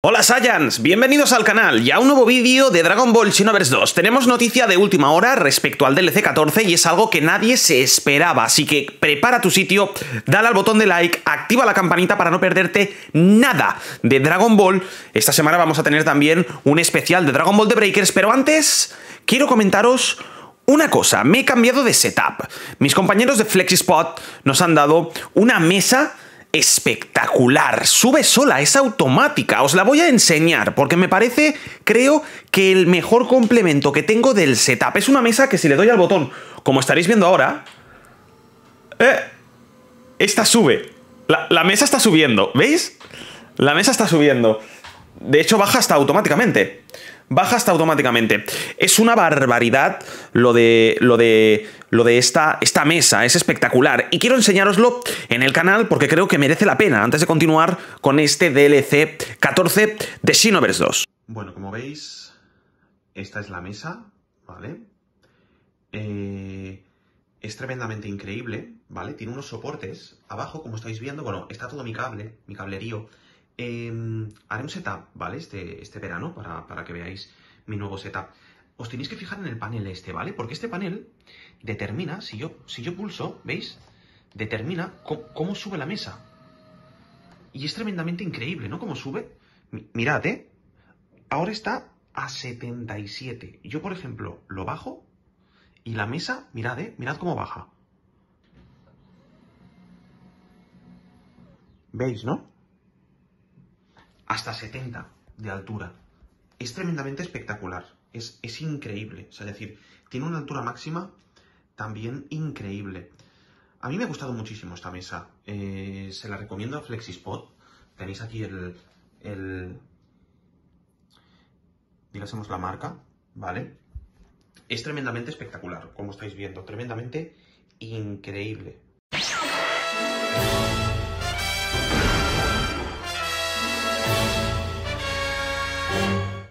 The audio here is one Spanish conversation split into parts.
Hola Saiyans, bienvenidos al canal y a un nuevo vídeo de Dragon Ball Xenoverse 2. Tenemos noticia de última hora respecto al DLC 14 y es algo que nadie se esperaba, así que prepara tu sitio, dale al botón de like, activa la campanita para no perderte nada de Dragon Ball. Esta semana vamos a tener también un especial de Dragon Ball The Breakers, pero antes quiero comentaros una cosa, me he cambiado de setup. Mis compañeros de FlexiSpot nos han dado una mesa espectacular. Sube sola, es automática. Os la voy a enseñar porque me parece, creo, que el mejor complemento que tengo del setup. Es una mesa que si le doy al botón, como estaréis viendo ahora... Eh, esta sube. La, la mesa está subiendo, ¿veis? La mesa está subiendo. De hecho, baja hasta automáticamente baja hasta automáticamente. Es una barbaridad lo de, lo de, lo de esta, esta mesa, es espectacular. Y quiero enseñároslo en el canal porque creo que merece la pena antes de continuar con este DLC 14 de Xenoverse 2. Bueno, como veis, esta es la mesa, ¿vale? Eh, es tremendamente increíble, ¿vale? Tiene unos soportes abajo, como estáis viendo, bueno, está todo mi cable, mi cablerío, eh, haré un setup, ¿vale? Este, este verano, para, para, que veáis mi nuevo setup. Os tenéis que fijar en el panel este, ¿vale? Porque este panel determina, si yo, si yo pulso, ¿veis? Determina cómo, cómo sube la mesa. Y es tremendamente increíble, ¿no? Cómo sube. Mirad, ¿eh? Ahora está a 77. Yo, por ejemplo, lo bajo y la mesa, mirad, ¿eh? Mirad cómo baja. ¿Veis, no? Hasta 70 de altura. Es tremendamente espectacular, es, es increíble, es decir, tiene una altura máxima también increíble. A mí me ha gustado muchísimo esta mesa, eh, se la recomiendo a FlexiSpot, tenéis aquí el, el... Mirásemos la marca, ¿vale? Es tremendamente espectacular, como estáis viendo, tremendamente increíble.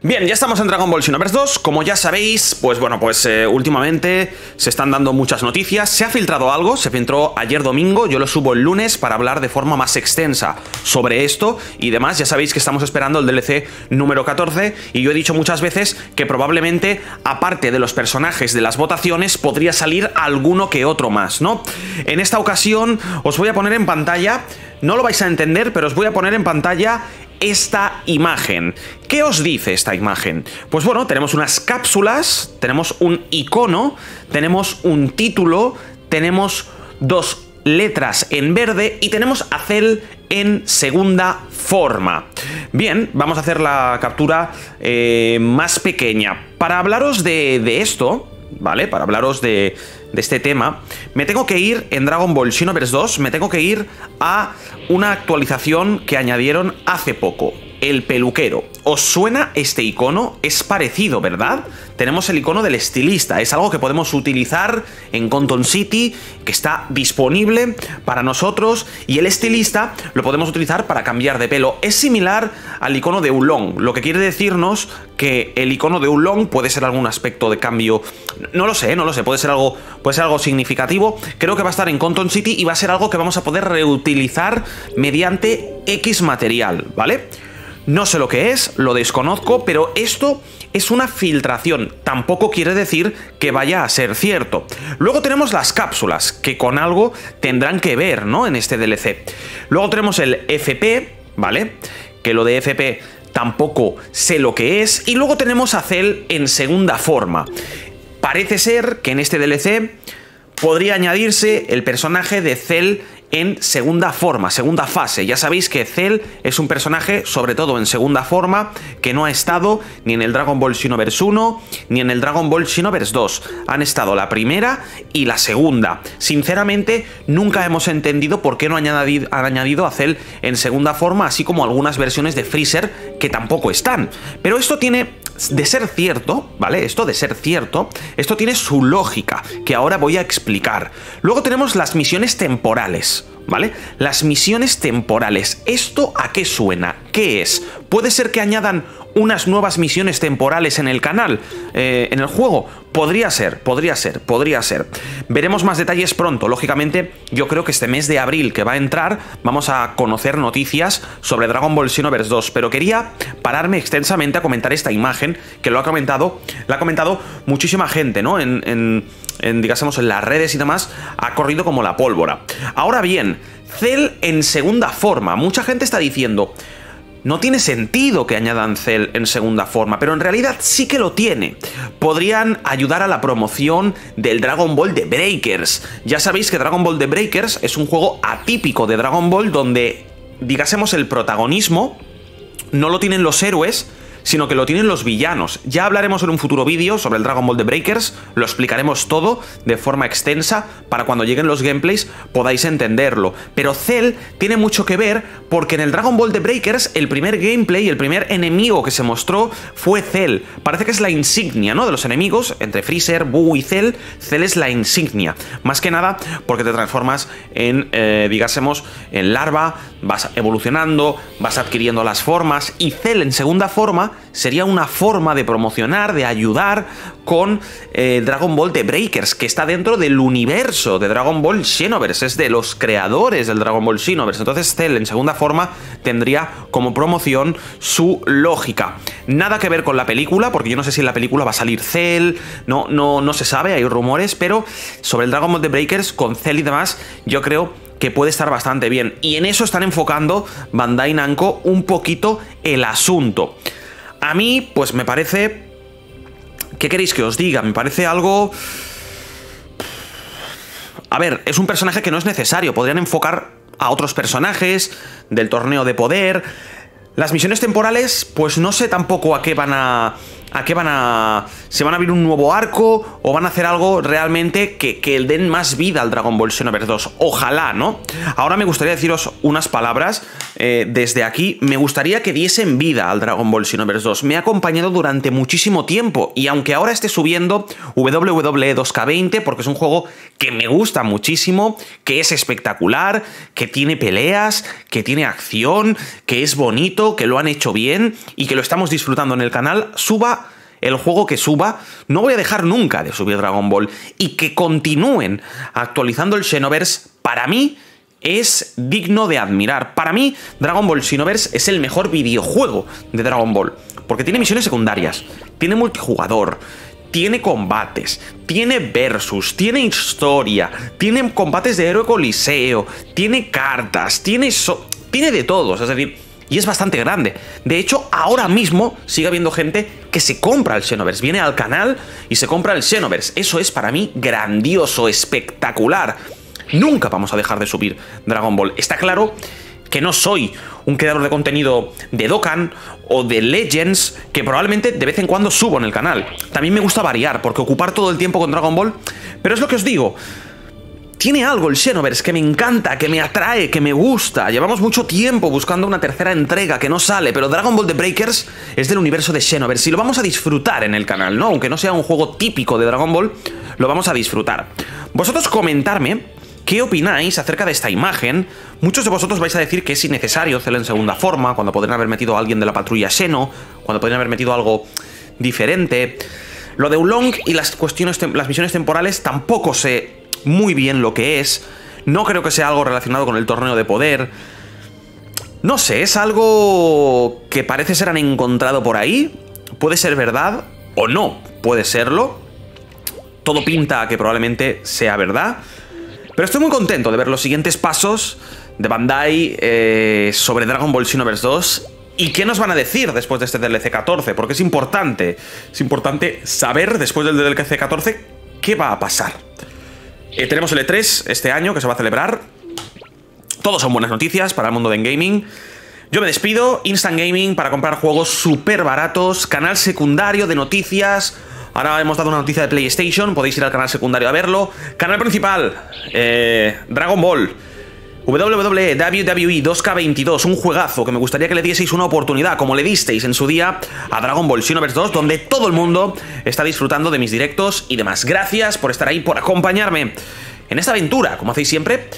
Bien, ya estamos en Dragon Ball Xenoverse 2. Como ya sabéis, pues bueno, pues eh, últimamente se están dando muchas noticias. Se ha filtrado algo, se filtró ayer domingo, yo lo subo el lunes para hablar de forma más extensa sobre esto y demás. Ya sabéis que estamos esperando el DLC número 14 y yo he dicho muchas veces que probablemente, aparte de los personajes de las votaciones, podría salir alguno que otro más, ¿no? En esta ocasión os voy a poner en pantalla, no lo vais a entender, pero os voy a poner en pantalla esta imagen. ¿Qué os dice esta imagen? Pues bueno, tenemos unas cápsulas, tenemos un icono, tenemos un título, tenemos dos letras en verde y tenemos a Cell en segunda forma. Bien, vamos a hacer la captura eh, más pequeña. Para hablaros de, de esto, ¿vale? Para hablaros de, de este tema, me tengo que ir en Dragon Ball Xenoverse 2, me tengo que ir a una actualización que añadieron hace poco, el peluquero. ¿Os suena este icono? Es parecido, ¿verdad? Tenemos el icono del estilista, es algo que podemos utilizar en Conton City, que está disponible para nosotros, y el estilista lo podemos utilizar para cambiar de pelo. Es similar al icono de Ulong, lo que quiere decirnos que el icono de Ulong puede ser algún aspecto de cambio, no lo sé, no lo sé, puede ser algo, puede ser algo significativo. Creo que va a estar en Conton City y va a ser algo que vamos a poder reutilizar mediante X material, ¿vale? No sé lo que es, lo desconozco, pero esto es una filtración. Tampoco quiere decir que vaya a ser cierto. Luego tenemos las cápsulas, que con algo tendrán que ver, ¿no? En este DLC. Luego tenemos el FP, ¿vale? Que lo de FP tampoco sé lo que es. Y luego tenemos a Cell en segunda forma. Parece ser que en este DLC podría añadirse el personaje de Cell en segunda forma, segunda fase. Ya sabéis que Cell es un personaje, sobre todo en segunda forma, que no ha estado ni en el Dragon Ball Xenoverse 1 ni en el Dragon Ball Xenoverse 2. Han estado la primera y la segunda. Sinceramente, nunca hemos entendido por qué no han añadido, han añadido a Cell en segunda forma, así como algunas versiones de Freezer que tampoco están. Pero esto tiene de ser cierto, ¿vale? Esto de ser cierto, esto tiene su lógica, que ahora voy a explicar. Luego tenemos las misiones temporales, ¿vale? Las misiones temporales. ¿Esto a qué suena? ¿Qué es? Puede ser que añadan unas nuevas misiones temporales en el canal, eh, en el juego. Podría ser, podría ser, podría ser. Veremos más detalles pronto. Lógicamente, yo creo que este mes de abril que va a entrar, vamos a conocer noticias sobre Dragon Ball Xenoverse 2. Pero quería pararme extensamente a comentar esta imagen, que lo ha comentado, la ha comentado muchísima gente, ¿no? En, en, en digásemos, en las redes y demás, ha corrido como la pólvora. Ahora bien, Cell en segunda forma. Mucha gente está diciendo, no tiene sentido que añadan Cell en segunda forma, pero en realidad sí que lo tiene. Podrían ayudar a la promoción del Dragon Ball de Breakers. Ya sabéis que Dragon Ball de Breakers es un juego atípico de Dragon Ball donde, digásemos, el protagonismo no lo tienen los héroes, sino que lo tienen los villanos. Ya hablaremos en un futuro vídeo sobre el Dragon Ball de Breakers, lo explicaremos todo de forma extensa para cuando lleguen los gameplays podáis entenderlo. Pero Cell tiene mucho que ver porque en el Dragon Ball de Breakers el primer gameplay, el primer enemigo que se mostró fue Cell. Parece que es la insignia, ¿no? De los enemigos, entre Freezer, Buu y Cell, Cell es la insignia. Más que nada porque te transformas en, eh, digásemos, en larva, vas evolucionando, vas adquiriendo las formas y Cell en segunda forma sería una forma de promocionar, de ayudar con eh, Dragon Ball de Breakers, que está dentro del universo de Dragon Ball Xenoverse, es de los creadores del Dragon Ball Xenoverse. Entonces Cell en segunda forma tendría como promoción su lógica. Nada que ver con la película, porque yo no sé si en la película va a salir Cell, no, no, no se sabe, hay rumores, pero sobre el Dragon Ball de Breakers con Cell y demás, yo creo que puede estar bastante bien. Y en eso están enfocando Bandai Namco un poquito el asunto. A mí, pues me parece... ¿Qué queréis que os diga? Me parece algo... A ver, es un personaje que no es necesario. Podrían enfocar a otros personajes del torneo de poder. Las misiones temporales, pues no sé tampoco a qué van a ¿A qué van a...? ¿Se van a abrir un nuevo arco? ¿O van a hacer algo realmente que, que den más vida al Dragon Ball Xenoverse 2? Ojalá, ¿no? Ahora me gustaría deciros unas palabras eh, desde aquí. Me gustaría que diesen vida al Dragon Ball Xenoverse 2. Me ha acompañado durante muchísimo tiempo. Y aunque ahora esté subiendo WWE 2K20, porque es un juego que me gusta muchísimo, que es espectacular, que tiene peleas, que tiene acción, que es bonito, que lo han hecho bien y que lo estamos disfrutando en el canal, suba el juego que suba, no voy a dejar nunca de subir Dragon Ball. Y que continúen actualizando el Xenoverse, para mí es digno de admirar. Para mí, Dragon Ball Xenoverse es el mejor videojuego de Dragon Ball. Porque tiene misiones secundarias, tiene multijugador, tiene combates, tiene versus, tiene historia, tiene combates de héroe coliseo, tiene cartas, tiene, tiene de todos. Es decir, y es bastante grande. De hecho, ahora mismo sigue habiendo gente que se compra el Xenoverse. Viene al canal y se compra el Xenoverse. Eso es para mí grandioso, espectacular. Nunca vamos a dejar de subir Dragon Ball. Está claro que no soy un creador de contenido de Dokkan o de Legends que probablemente de vez en cuando subo en el canal. También me gusta variar porque ocupar todo el tiempo con Dragon Ball... Pero es lo que os digo, tiene algo el Xenoverse que me encanta, que me atrae, que me gusta. Llevamos mucho tiempo buscando una tercera entrega que no sale, pero Dragon Ball The Breakers es del universo de Xenoverse y lo vamos a disfrutar en el canal, ¿no? Aunque no sea un juego típico de Dragon Ball, lo vamos a disfrutar. Vosotros comentarme qué opináis acerca de esta imagen. Muchos de vosotros vais a decir que es innecesario hacerlo en segunda forma, cuando podrían haber metido a alguien de la patrulla Xeno, cuando podrían haber metido algo diferente. Lo de Ulong y las cuestiones, las misiones temporales tampoco se muy bien lo que es. No creo que sea algo relacionado con el torneo de poder. No sé, es algo que parece ser han encontrado por ahí. Puede ser verdad o no, puede serlo. Todo pinta a que probablemente sea verdad. Pero estoy muy contento de ver los siguientes pasos de Bandai eh, sobre Dragon Ball Xenoverse 2 ¿Y qué nos van a decir después de este DLC 14? Porque es importante, es importante saber después del DLC 14 qué va a pasar. Eh, tenemos el E3 este año que se va a celebrar. Todos son buenas noticias para el mundo de gaming. Yo me despido, Instant Gaming para comprar juegos súper baratos, canal secundario de noticias. Ahora hemos dado una noticia de PlayStation, podéis ir al canal secundario a verlo. Canal principal, eh, Dragon Ball. WWE 2K22, un juegazo que me gustaría que le dieseis una oportunidad, como le disteis en su día a Dragon Ball Xenoverse 2, donde todo el mundo está disfrutando de mis directos y demás. Gracias por estar ahí, por acompañarme en esta aventura, como hacéis siempre.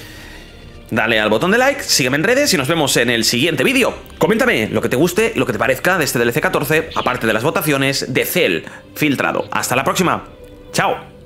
dale al botón de like, sígueme en redes y nos vemos en el siguiente vídeo. Coméntame lo que te guste y lo que te parezca de este DLC 14, aparte de las votaciones de Cell filtrado. Hasta la próxima. Chao.